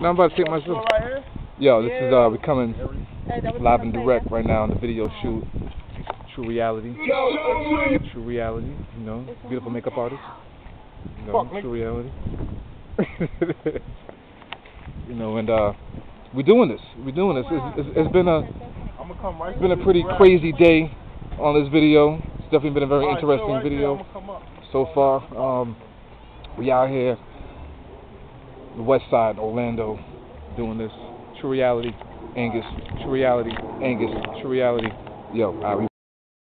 Now I'm about to take my. Right? Yo, this is uh, we're coming Hey, live and direct right now on the video shoot. True reality. True reality. You know, beautiful makeup artist. You know, Fuck, true reality. you know, and uh, we're doing this. We're doing this. It's, it's, it's been a I'm gonna come right it's been a pretty crazy day on this video. It's definitely been a very interesting video I'm gonna come up. so far. Um, we out here, the West Side, Orlando, doing this. True reality, Angus. True reality, Angus. True reality. Yo, we